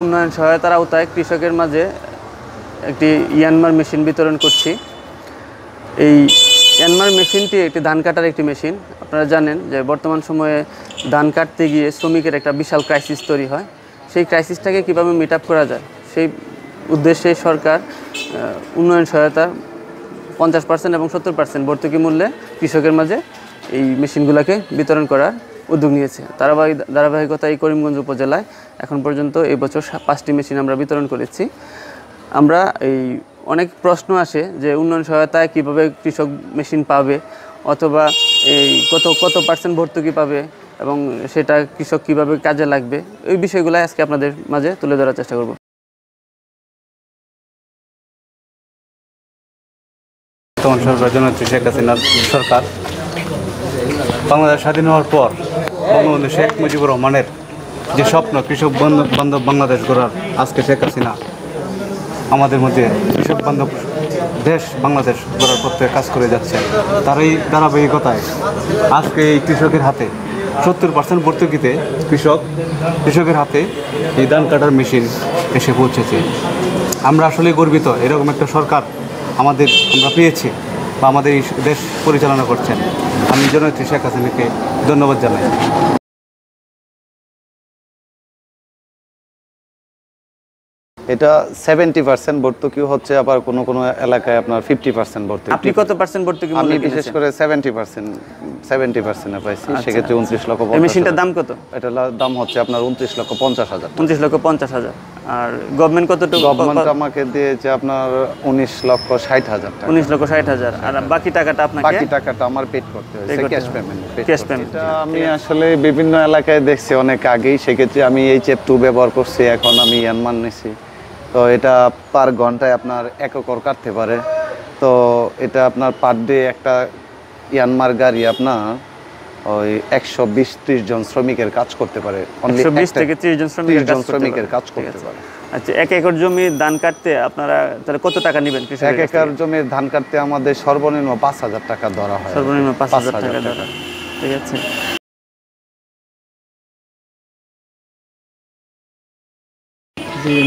উন্নয়ন সহায়তার আওতায় কৃষকের মাঝে একটি ইয়ানমার মেশিন বিতরণ করছি। এই ইয়ানমার মেশিনটি একটি ধান কাটার একটি মেশিন। আপনারা জানেন যে বর্তমান সময়ে ধান কাটতে গিয়ে শ্রমিকের একটা বিশাল ক্রাইসিস তৈরি হয়। সেই ক্রাইসিসটাকে কীভাবে মিট আপ করা যায়? সেই উদ্দেশ্যে সরকার উন্নয়ন সহায়তা পঞ্চাশ পার্সেন্ট এবং সত্তর পার্সেন্ট ভর্তুকি মূল্যে কৃষকের মাঝে এই মেশিনগুলোকে বিতরণ করার উদ্যোগ নিয়েছে। ধারাবাহিক ধারাবাহিকতা এই করিমগঞ্জ উপজেলায় এখন পর্যন্ত এই বছর পাঁচটি মেশিন আমরা বিতরণ করেছি। আমরা এই অনেক প্রশ্ন আসে যে উন্নয়ন সহায়তায় কীভাবে কৃষক মেশিন পাবে অথবা এই কত কত পার্সেন্ট ভর্তুকি পাবে এবং সেটা কৃষক কীভাবে কাজে লাগবে, এই বিষয়গুলো আজকে আপনাদের মাঝে তুলে ধরার চেষ্টা করব। বর্তমান সরকার শেখ সরকার। বাংলাদেশ স্বাধীন হওয়ার পর বঙ্গবন্ধু শেখ মুজিবুর রহমানের যে স্বপ্ন কৃষক বন্ধ- বান্ধব বাংলাদেশ গড়ার আজকে শেখ হাসিনা আমাদের মধ্যে কৃষক বান্ধব দেশ বাংলাদেশ গড়ার পথে কাজ করে যাচ্ছে, তার এই ধারাবাহিকতায় আজকে এই কৃষকের হাতে সত্তর পার্সেন্ট ভর্তুকিতে কৃষক, কৃষকের হাতে এই ধান কাটার মেশিন এসে পৌঁছেছে। আমরা আসলে গর্বিত, এরকম একটা সরকার আমাদের আমরা পেয়েছি বা আমাদের এই দেশ পরিচালনা করছেন। আমি জননেত্রী শেখ হাসিনাকে ধন্যবাদ জানাই। এটা সেভেন্টি পার্সেন্ট ভর্তুকি হচ্ছে আবার কোনো কোনো এলাকায় আপনার ফিফটি পার্সেন্ট ভর্তুকি। আপনি কত পার্সেন্ট ভর্তুকি আমি বিশেষ করে সেভেন্টি পার্সেন্ট সেভেন্টি পার্সেন্টে পাইছি আচ্ছা, সেক্ষেত্রে উনত্রিশ লক্ষ মেশিনটার দাম কত? এটার দাম হচ্ছে আপনার উনত্রিশ লক্ষ পঞ্চাশ হাজার উনত্রিশ লক্ষ পঞ্চাশ হাজার। আর গভর্নমেন্ট কতটুকু গভর্নমেন্ট আমাকে দিয়েছে আপনার উনিশ লক্ষ ষাট হাজার টাকা। উনিশ লক্ষ ষাট হাজার। আর বাকি টাকাটা আপনাকে? বাকি টাকাটা আমার পেড করতে হয়েছে ক্যাশ পেমেন্ট payment। এটা আমি আসলে বিভিন্ন এলাকায় দেখছি অনেক আগেই। সেক্ষেত্রে আমি এই চেপ টু ব্যবহার করছি এখন আমি ইয়ানমান নিছি। তো এটা পার ঘন্টায় আপনার এক একর কাটতে পারে। তো এটা আপনার পার ডে একটা ইয়ানমার গাড়ি আপনার ওই একশো বিশ ত্রিশ জন শ্রমিকের কাজ করতে পারে। বিশ থেকে ত্রিশ জন জন শ্রমিকের কাজ করতে পারে। আচ্ছা এক একর জমি ধান কাটতে আপনারা তাহলে কত টাকা নেবেন এক একর জমির ধান কাটতে আমাদের সর্বনিম্ন পাঁচ হাজার টাকা ধরা হয়। সর্বনিম্ন পাঁচ হাজার টাকা ধরা ঠিক আছে।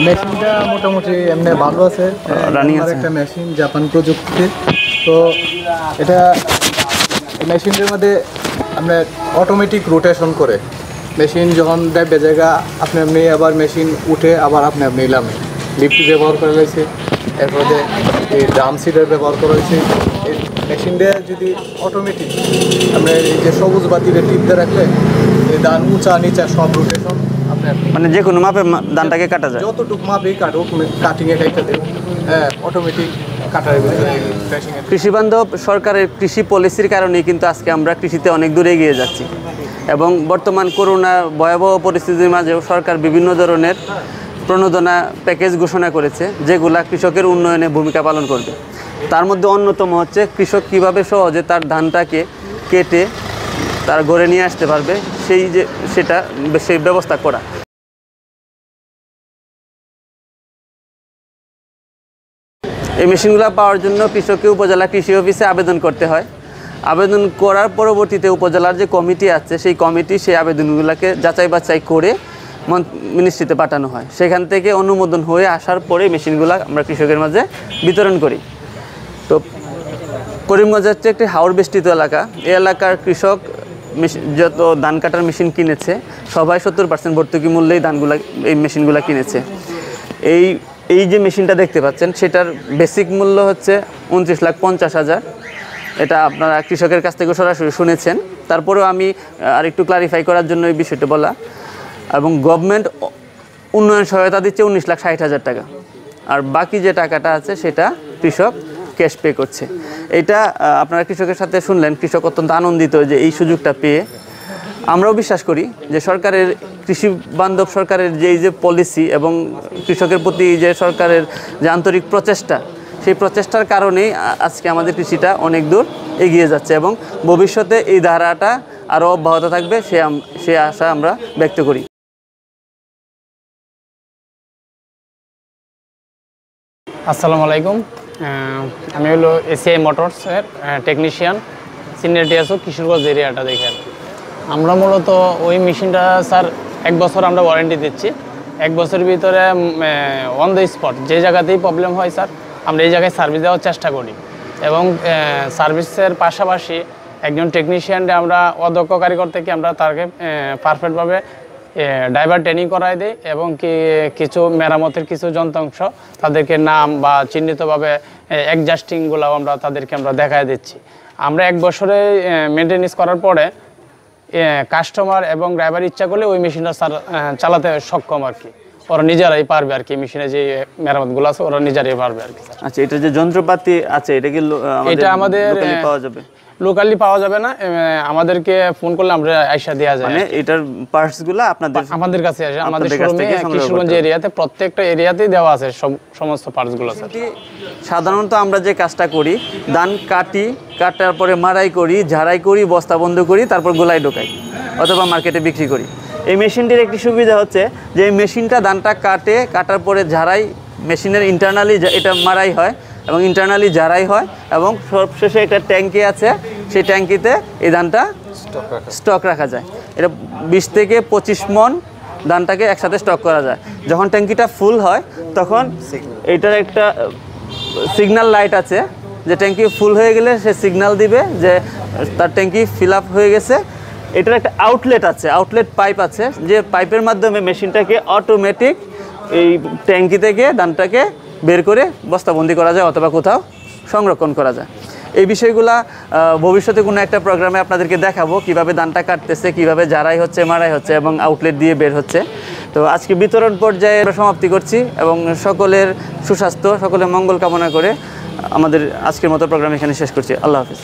মেশিনটা মোটামুটি এমনি ভালো আছে। একটা মেশিন জাপান প্রযুক্তি। তো এটা মেশিনটার মধ্যে আপনার অটোমেটিক রোটেশন করে মেশিন যখন দেবে জায়গা আপনি আপনি আবার মেশিন উঠে আবার আপনি আপনি নামে লিফট ব্যবহার করা হয়েছে। এরপরে এই ড্রাম সিডার ব্যবহার করা হয়েছে। এই দিয়ে যদি অটোমেটিক আপনার এই যে সবুজ বাতিটা টিপতে রাখলে এই দান উঁচা নিচা সব রোটেশন আপনি আপনি মানে যে কোনো মাপে ধানটাকে কাটা যায়। যতটুকু মাপে কাটুক কাটিং এ কাটতে দেব। হ্যাঁ অটোমেটিক কাটার ভিতরে ফ্রেশিং এর কৃষি বান্ধব সরকারের কৃষি পলিসির কারণেই কিন্তু আজকে আমরা কৃষিতে অনেক দূরে এগিয়ে যাচ্ছি। এবং বর্তমান করোনা ভয়াবহ পরিস্থিতির মাঝেও সরকার বিভিন্ন ধরনের প্রণোদনা প্যাকেজ ঘোষণা করেছে, যেগুলা কৃষকের উন্নয়নে ভূমিকা পালন করবে। তার মধ্যে অন্যতম হচ্ছে কৃষক কীভাবে সহজে তার ধানটাকে কেটে তার ঘরে নিয়ে আসতে পারবে, সেই যে সেটা, সেই ব্যবস্থা করা। এই মেশিনগুলো পাওয়ার জন্য কৃষককে উপজেলা কৃষি অফিসে আবেদন করতে হয়। আবেদন করার পরবর্তীতে উপজেলার যে কমিটি আছে, সেই কমিটি সেই আবেদনগুলোকে যাচাই বাছাই করে মিনিস্ট্রিতে পাঠানো হয়। সেখান থেকে অনুমোদন হয়ে আসার পরে মেশিনগুলো আমরা কৃষকের মাঝে বিতরণ করি। তো করিমগঞ্জ হচ্ছে একটি হাওড় বেষ্টিত এলাকা। এই এলাকার কৃষক যত ধান কাটার মেশিন কিনেছে, সবাই সত্তর পার্সেন্ট ভর্তুকি মূল্যেই ধানগুলা এই মেশিনগুলো কিনেছে। এই এই যে মেশিনটা দেখতে পাচ্ছেন সেটার বেসিক মূল্য হচ্ছে উনত্রিশ লাখ পঞ্চাশ হাজার। এটা আপনারা কৃষকের কাছ থেকে সরাসরি শুনেছেন। তারপরেও আমি আহ, আরেকটু ক্লারিফাই করার জন্য এই বিষয়টা বলা। এবং গভর্নমেন্ট উন্নয়ন সহায়তা দিচ্ছে উনিশ লাখ ষাট হাজার টাকা। আর বাকি যে টাকাটা আছে সেটা কৃষক ক্যাশ পে করছে। এটা আপনারা কৃষকের সাথে শুনলেন কৃষক অত্যন্ত আনন্দিত যে এই সুযোগটা পেয়ে আমরাও বিশ্বাস করি যে সরকারের কৃষি বান্ধব সরকারের যে এই যে পলিসি এবং কৃষকের প্রতি যে সরকারের যে আন্তরিক প্রচেষ্টা, সেই প্রচেষ্টার কারণেই আজকে আমাদের কৃষিটা অনেক দূর এগিয়ে যাচ্ছে এবং ভবিষ্যতে এই ধারাটা আরও অব্যাহত থাকবে সে সে আশা আমরা ব্যক্ত করি। আসসালামু আলাইকুম। আমি হলো এসিআই মোটরসের টেকনিশিয়ান সিনিয়রিটি আছো কিশোরগঞ্জ এরিয়াটা দেখে দেখেন আমরা মূলত ওই মেশিনটা, স্যার, এক বছর আমরা ওয়ারেন্টি দিচ্ছি। এক বছরের ভিতরে অন দ্য স্পট যে জায়গাতেই প্রবলেম হয়, স্যার, আমরা এই জায়গায় সার্ভিস দেওয়ার চেষ্টা করি। এবং সার্ভিসের পাশাপাশি একজন টেকনিশিয়ানরা আমরা অদক্ষ কারিগর থেকে আমরা তাকে পারফেক্টভাবে ড্রাইভার ট্রেনিং করাই দিই এবং কি, কিছু মেরামতের কিছু যন্ত্রাংশ তাদেরকে নাম বা চিহ্নিতভাবে অ্যাডজাস্টিংগুলো আমরা তাদেরকে আমরা দেখায় দিচ্ছি। আমরা এক বছরে মেনটেনেন্স করার পরে কাস্টমার এবং ড্রাইভার ইচ্ছা করলে ওই মেশিনটা চালা- চালাতে সক্ষম আর কি। ওরা নিজেরাই পারবে আর কি মেশিনে যে মেরামতগুলো আছে ওরা নিজেরাই পারবে আর কি। আচ্ছা এটা যে যন্ত্রপাতি আছে এটা কি এটা আমাদের পাওয়া যাবে? লোকালি পাওয়া যাবে না আমাদেরকে ফোন করলে আমরা আইসা দেওয়া যায়। মানে এটার পার্টসগুলা আপনাদের আমাদের কাছে আসে। আমাদের শোরুমে কিশোরগঞ্জ এরিয়াতে প্রত্যেকটা এরিয়াতেই দেওয়া আছে সমস্ত পার্টসগুলো স্যার সাধারণত আমরা যে কাজটা করি ধান কাটি কাটার পরে মারাই করি ঝাড়াই করি বস্তা বন্ধ করি তারপর গোলাই ঢোকাই অথবা মার্কেটে বিক্রি করি। এই মেশিনটির একটি সুবিধা হচ্ছে যে এই মেশিনটা ধানটা কাটে কাটার পরে ঝাড়াই মেশিনের ইন্টারনালি এটা মারাই হয় এবং ইন্টারনালি ঝাড়াই হয় এবং সবশেষে একটা ট্যাঙ্কি আছে সেই ট্যাঙ্কিতে এই ধানটা স্টক রাখা যায়। এটা বিশ থেকে পঁচিশ মন ধানটাকে একসাথে স্টক করা যায়। যখন ট্যাঙ্কিটা ফুল হয় তখন এটার একটা সিগনাল লাইট আছে যে ট্যাঙ্কি ফুল হয়ে গেলে সে সিগনাল দিবে যে তার ট্যাঙ্কি ফিল আপ হয়ে গেছে। এটার একটা আউটলেট আছে আউটলেট পাইপ আছে যে পাইপের মাধ্যমে মেশিনটাকে অটোমেটিক এই ট্যাঙ্কি থেকে ধানটাকে বের করে বস্তাবন্দি করা যায় অথবা কোথাও সংরক্ষণ করা যায়। এই বিষয়গুলা ভবিষ্যতে কোনো একটা প্রোগ্রামে আপনাদেরকে দেখাবো কীভাবে দানটা কাটতেছে, কীভাবে জারাই হচ্ছে, মারাই হচ্ছে এবং আউটলেট দিয়ে বের হচ্ছে। তো আজকে বিতরণ পর্যায়ে সমাপ্তি করছি এবং সকলের সুস্বাস্থ্য, সকলের মঙ্গল কামনা করে আমাদের আজকের মতো প্রোগ্রাম এখানে শেষ করছি। আল্লাহ হাফিজ।